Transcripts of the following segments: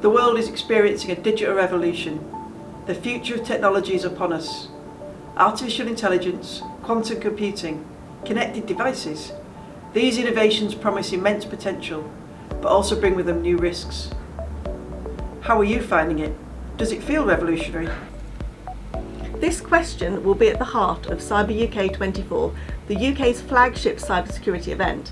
The world is experiencing a digital revolution. The future of technology is upon us. Artificial intelligence, quantum computing, connected devices. These innovations promise immense potential, but also bring with them new risks. How are you finding it? Does it feel revolutionary? This question will be at the heart of Cyber UK 24, the UK's flagship cybersecurity event.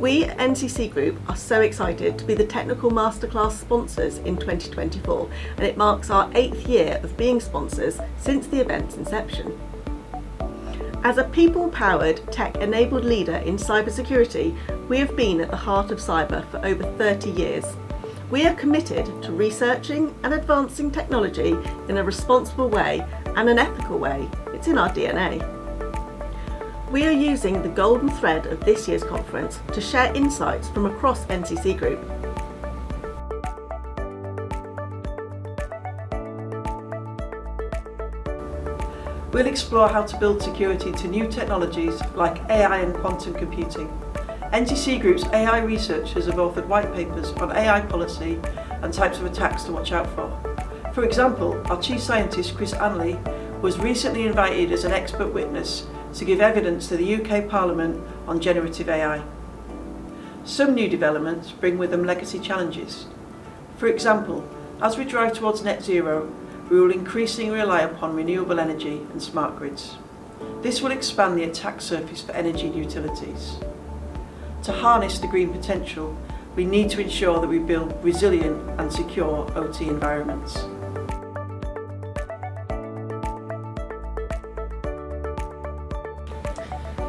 We at NCC Group are so excited to be the technical masterclass sponsors in 2024 and it marks our eighth year of being sponsors since the event's inception. As a people-powered, tech-enabled leader in cybersecurity, we have been at the heart of cyber for over 30 years. We are committed to researching and advancing technology in a responsible way and an ethical way. It's in our DNA. We are using the golden thread of this year's conference to share insights from across NCC Group. We'll explore how to build security to new technologies like AI and quantum computing. NCC Group's AI researchers have authored white papers on AI policy and types of attacks to watch out for. For example, our Chief Scientist Chris Anley was recently invited as an expert witness to give evidence to the UK Parliament on generative AI. Some new developments bring with them legacy challenges. For example, as we drive towards net zero, we will increasingly rely upon renewable energy and smart grids. This will expand the attack surface for energy and utilities. To harness the green potential, we need to ensure that we build resilient and secure OT environments.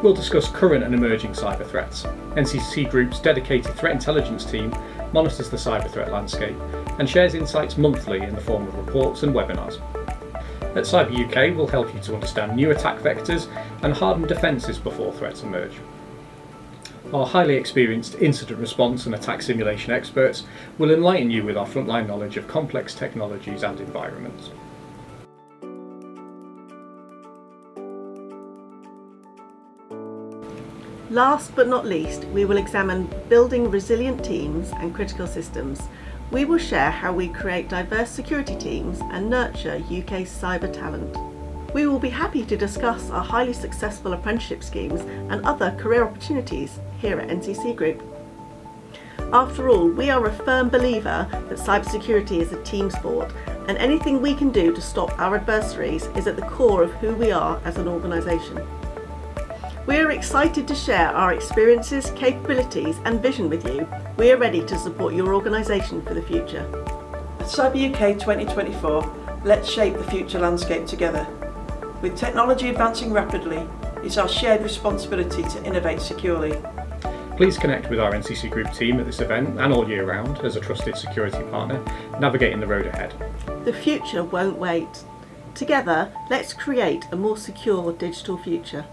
We'll discuss current and emerging cyber threats. NCC Group's dedicated threat intelligence team monitors the cyber threat landscape and shares insights monthly in the form of reports and webinars. At Cyber UK, we'll help you to understand new attack vectors and harden defences before threats emerge. Our highly experienced incident response and attack simulation experts will enlighten you with our frontline knowledge of complex technologies and environments. Last but not least, we will examine building resilient teams and critical systems. We will share how we create diverse security teams and nurture UK cyber talent. We will be happy to discuss our highly successful apprenticeship schemes and other career opportunities here at NCC Group. After all, we are a firm believer that cybersecurity is a team sport and anything we can do to stop our adversaries is at the core of who we are as an organisation. We are excited to share our experiences, capabilities and vision with you. We are ready to support your organisation for the future. At Cyber UK 2024, let's shape the future landscape together. With technology advancing rapidly, it's our shared responsibility to innovate securely. Please connect with our NCC Group team at this event and all year round as a trusted security partner, navigating the road ahead. The future won't wait. Together, let's create a more secure digital future.